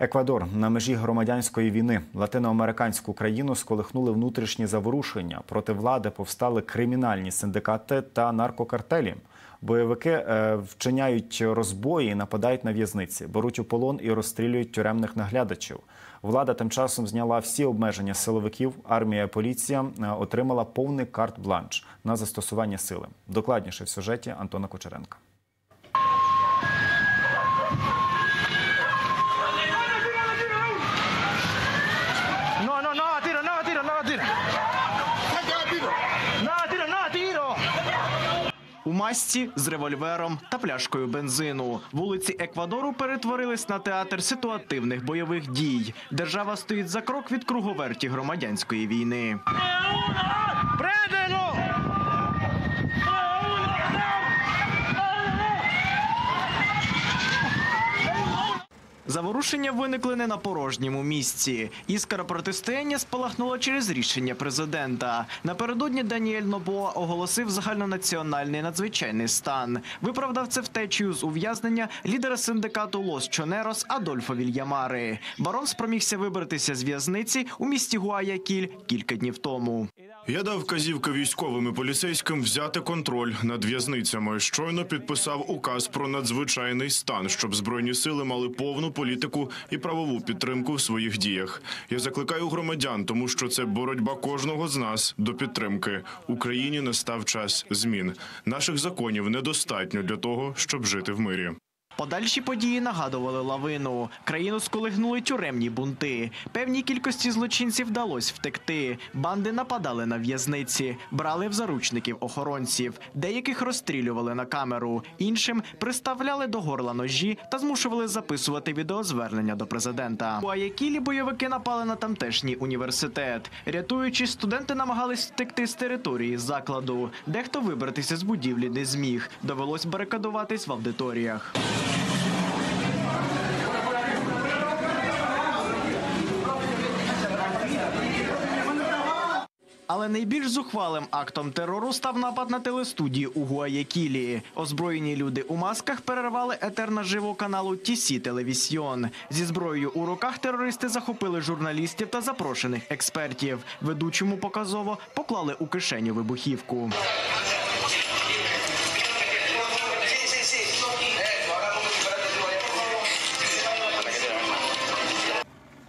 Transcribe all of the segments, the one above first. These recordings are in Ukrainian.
Еквадор на межі громадянської війни латиноамериканську країну сколихнули внутрішні заворушення. Проти влади повстали кримінальні синдикати та наркокартелі. Бойовики е, вчиняють розбої, нападають на в'язниці, беруть у полон і розстрілюють тюремних наглядачів. Влада тим часом зняла всі обмеження силовиків. Армія, і поліція е, отримала повний карт-бланш на застосування сили. Докладніше в сюжеті Антона Кочеренка. Масці з револьвером та пляшкою бензину вулиці Еквадору перетворились на театр ситуативних бойових дій. Держава стоїть за крок від круговерті громадянської війни. Préndelo! Заворушення виникли не на порожньому місці. Іскра протистояння спалахнула через рішення президента. Напередодні Даніель Нобоа оголосив загальнонаціональний надзвичайний стан. Виправдав це втечею з ув'язнення лідера синдикату Лос Чонерос Адольфо Вільямари. Барон спромігся вибратися з в'язниці у місті Гуаякіль кілька днів тому. Я дав вказівка військовим і поліцейським взяти контроль над в'язницями. Щойно підписав указ про надзвичайний стан, щоб збройні сили мали повну політику і правову підтримку в своїх діях. Я закликаю громадян, тому що це боротьба кожного з нас до підтримки. Україні настав час змін. Наших законів недостатньо для того, щоб жити в мирі. Подальші події нагадували лавину. Країну сколихнули тюремні бунти. Певній кількості злочинців вдалося втекти. Банди нападали на в'язниці, брали в заручників охоронців. Деяких розстрілювали на камеру, іншим приставляли до горла ножі та змушували записувати відеозвернення до президента. У Аякілі бойовики напали на тамтешній університет. Рятуючись, студенти намагались втекти з території закладу. Дехто вибратися з будівлі не зміг. Довелось барикадуватись в аудиторіях. Але найбільш зухвалим актом терору став напад на телестудію у Гуаякілі. Озброєні люди у масках перервали етер наживо каналу Тісі Телевісіон. Зі зброєю у руках терористи захопили журналістів та запрошених експертів. Ведучому показово поклали у кишеню вибухівку.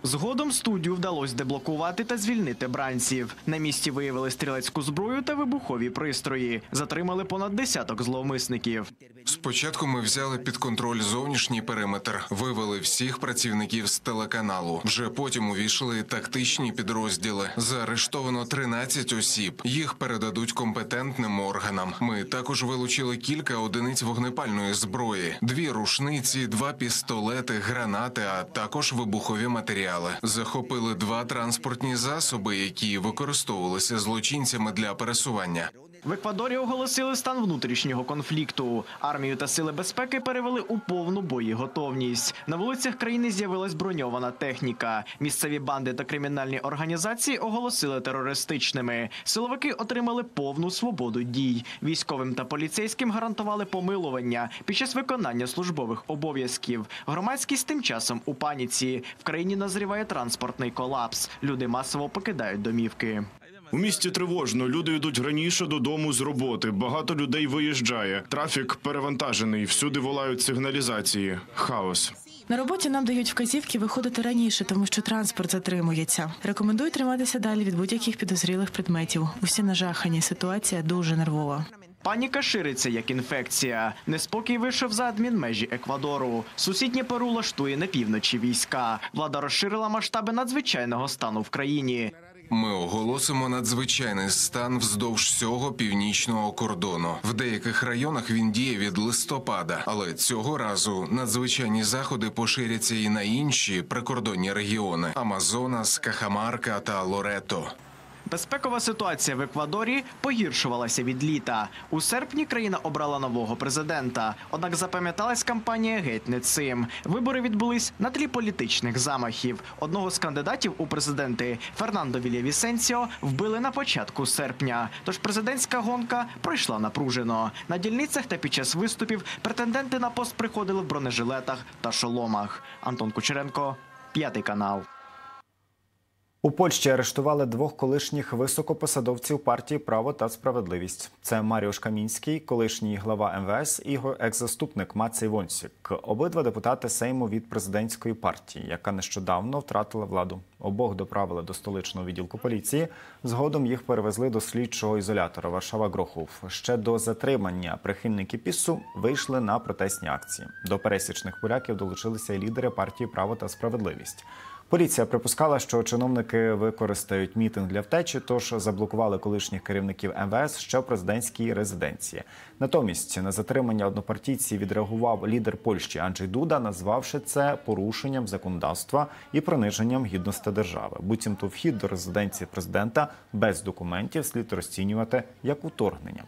Згодом студію вдалося деблокувати та звільнити бранців. На місці виявили стрілецьку зброю та вибухові пристрої. Затримали понад десяток зловмисників. Спочатку ми взяли під контроль зовнішній периметр, вивели всіх працівників з телеканалу. Вже потім увійшли тактичні підрозділи. Заарештовано 13 осіб. Їх передадуть компетентним органам. Ми також вилучили кілька одиниць вогнепальної зброї, дві рушниці, два пістолети, гранати, а також вибухові матеріали. Захопили два транспортні засоби, які використовувалися злочинцями для пересування. В Еквадорі оголосили стан внутрішнього конфлікту. Армію та сили безпеки перевели у повну боєготовність. На вулицях країни з'явилась броньована техніка. Місцеві банди та кримінальні організації оголосили терористичними. Силовики отримали повну свободу дій. Військовим та поліцейським гарантували помилування під час виконання службових обов'язків. Громадськість тим часом у паніці. В країні назріває транспортний колапс. Люди масово покидають домівки. У місті тривожно. Люди йдуть раніше додому з роботи. Багато людей виїжджає. Трафік перевантажений. Всюди волають сигналізації. Хаос. На роботі нам дають вказівки виходити раніше, тому що транспорт затримується. Рекомендую триматися далі від будь-яких підозрілих предметів. Усі нажахані. Ситуація дуже нервова. Паніка шириться як інфекція. Неспокій вийшов за адмінмежі Еквадору. Сусіднє Перу лаштує на півночі війська. Влада розширила масштаби надзвичайного стану в країні. Ми оголосимо надзвичайний стан вздовж всього північного кордону. В деяких районах він діє від листопада, але цього разу надзвичайні заходи поширяться і на інші прикордонні регіони: Амазонас, Кахамарка та Лорето. Безпекова ситуація в Еквадорі погіршувалася від літа. У серпні країна обрала нового президента. Однак запам'яталась кампанія геть не цим. Вибори відбулись на тлі політичних замахів. Одного з кандидатів у президенти Фернандо Вільявісенсіо вбили на початку серпня. Тож президентська гонка пройшла напружено. На дільницях та під час виступів претенденти на пост приходили в бронежилетах та шоломах. Антон Кучеренко, п'ятий канал. У Польщі арештували двох колишніх високопосадовців партії Право та справедливість. Це Маріуш Камінський, колишній глава МВС, і його екс-заступник Мацей Вонсік. Обидва депутати Сейму від президентської партії, яка нещодавно втратила владу. Обох доправили до столичного відділку поліції. Згодом їх перевезли до слідчого ізолятора Варшава Грохов. Ще до затримання прихильники пісу вийшли на протестні акції. До пересічних поляків долучилися і лідери партії Право та справедливість. Поліція припускала, що чиновники використають мітинг для втечі, тож заблокували колишніх керівників МВС ще в президентській резиденції. Натомість на затримання однопартійці відреагував лідер Польщі Анджей Дуда, назвавши це порушенням законодавства і приниженням гідності держави. Буцімто вхід до резиденції президента без документів слід розцінювати як уторгнення.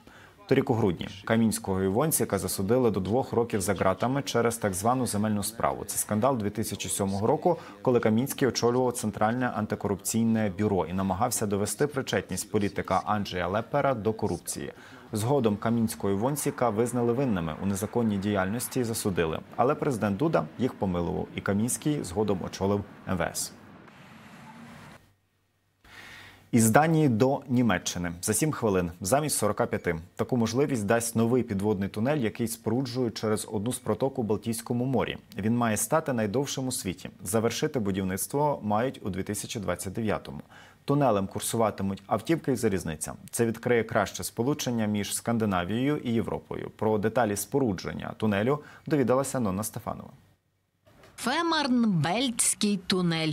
Торік у грудні Камінського і Вонсіка засудили до двох років за ґратами через так звану земельну справу. Це скандал 2007 року, коли Камінський очолював центральне антикорупційне бюро і намагався довести причетність політика Анджея Лепера до корупції. Згодом Камінського і Вонсіка визнали винними у незаконній діяльності і засудили. Але президент Дуда їх помилував, і Камінський згодом очолив МВС. Із Данії до Німеччини за 7 хвилин замість 45. Таку можливість дасть новий підводний тунель, який споруджують через одну з проток у Балтійському морі. Він має стати найдовшим у світі. Завершити будівництво мають у 2029-му. Тунелем курсуватимуть автівки і залізниця. Це відкриє краще сполучення між Скандинавією і Європою. Про деталі спорудження тунелю довідалася Нонна Стефанова. Фемарнбельтський тунель.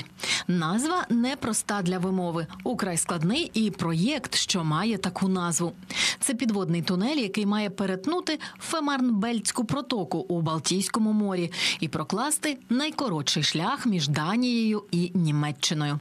Назва непроста для вимови. Украй складний і проєкт, що має таку назву. Це підводний тунель, який має перетнути Фемарнбельтську протоку у Балтійському морі і прокласти найкоротший шлях між Данією і Німеччиною.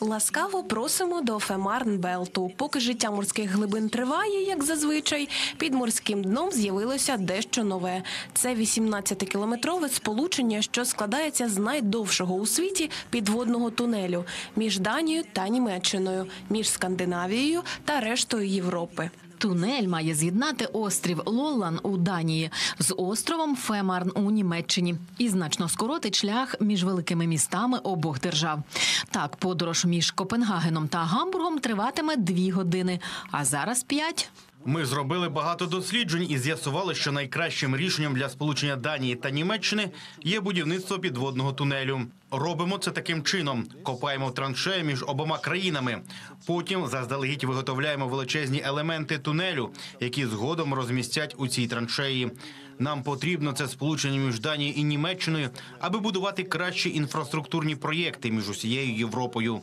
Ласкаво просимо до Фемарнбелту. Поки життя морських глибин триває, як зазвичай, під морським дном з'явилося дещо нове. Це 18-кілометрове сполучення, що складається з найдовшого у світі підводного тунелю між Данією та Німеччиною, між Скандинавією та рештою Європи. Тунель має з'єднати острів Лоллан у Данії з островом Фемарн у Німеччині і значно скоротить шлях між великими містами обох держав. Так, подорож між Копенгагеном та Гамбургом триватиме дві години, а зараз п'ять. Ми зробили багато досліджень і з'ясували, що найкращим рішенням для сполучення Данії та Німеччини є будівництво підводного тунелю. Робимо це таким чином: копаємо траншеї між обома країнами. Потім заздалегідь виготовляємо величезні елементи тунелю, які згодом розмістять у цій траншеї. Нам потрібно це сполучення між Данією і Німеччиною, аби будувати кращі інфраструктурні проєкти між усією Європою.